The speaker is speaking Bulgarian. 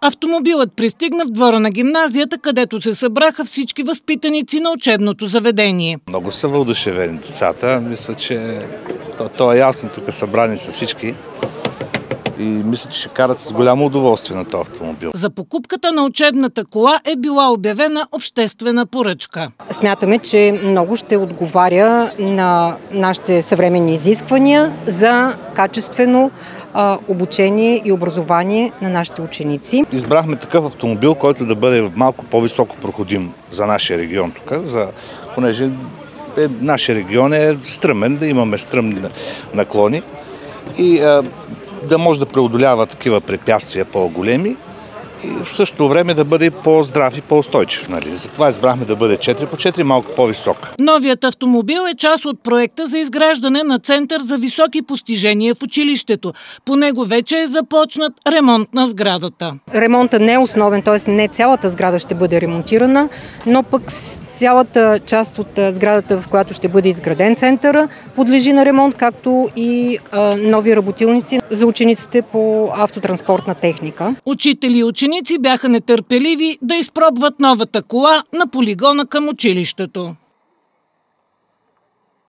Автомобилът пристигна в двора на гимназията, където се събраха всички възпитаници на учебното заведение. Много са въодушевени децата. Мисля, че то, то е ясно тук събрани с всички. И мисля, че ще карат с голямо удоволствие на този автомобил. За покупката на учебната кола е била обявена обществена поръчка. Смятаме, че много ще отговаря на нашите съвременни изисквания за качествено обучение и образование на нашите ученици. Избрахме такъв автомобил, който да бъде малко по-високо проходим за нашия регион тук, за, понеже е, нашия регион е стръмен, да имаме стръмни наклони и а, да може да преодолява такива препятствия по-големи и в същото време да бъде по-здрав и по-устойчив. Нали? Затова избрахме да бъде 4 по 4, малко по-висок. Новият автомобил е част от проекта за изграждане на Център за високи постижения в училището. По него вече е започнат ремонт на сградата. Ремонтът не е основен, т.е. не цялата сграда ще бъде ремонтирана, но пък цялата част от сградата, в която ще бъде изграден центъра, подлежи на ремонт, както и нови работилници за учениците по автотранспортна техника. Учители и ученици бяха нетърпеливи да изпробват новата кола на полигона към училището.